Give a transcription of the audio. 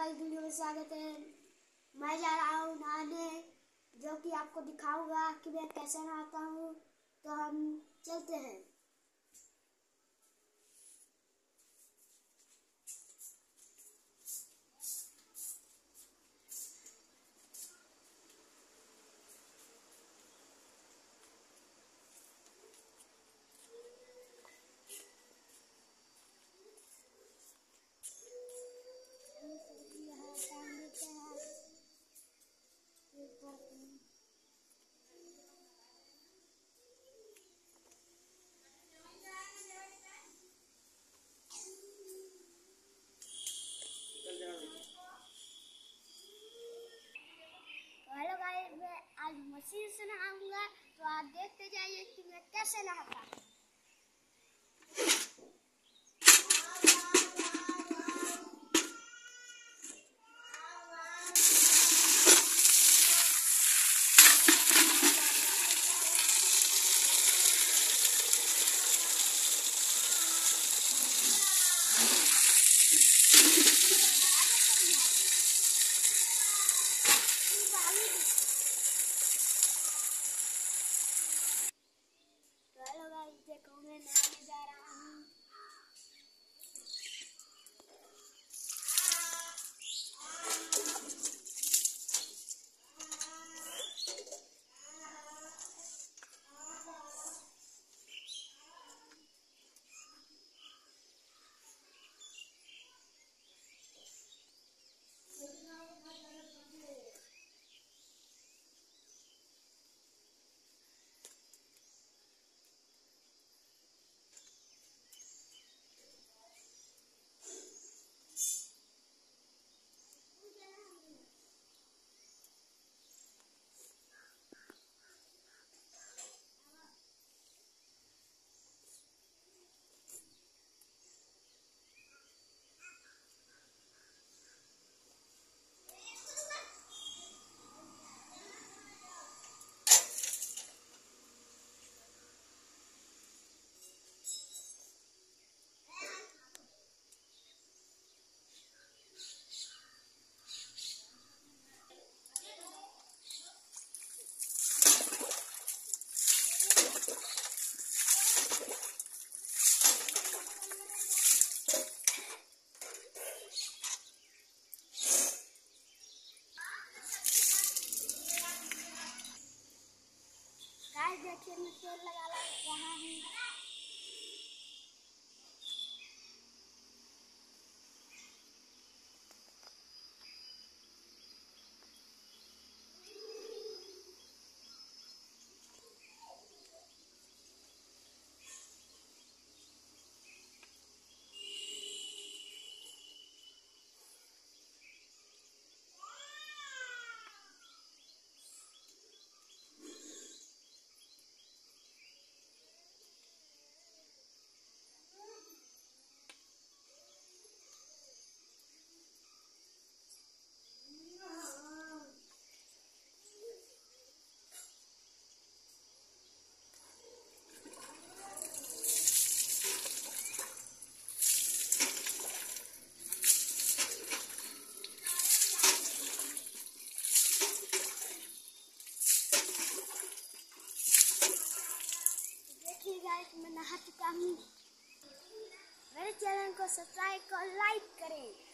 आपका इस वीडियो में स्वागत है। मैं जा रहा हूँ नहाने, जो कि आपको दिखाऊँगा कि मैं कैसे नहाता हूँ। तो हम चलते हैं। कि मैं कैसे नहाता हूँ तो हेलो गाइस देखो मैं नहाने जा रहा हूँ गाइस देखिए मैं तेल लगा रहा हूँ। में मैं नहा चुका हूँ। मेरे चैनल को सब्सक्राइब और लाइक करें।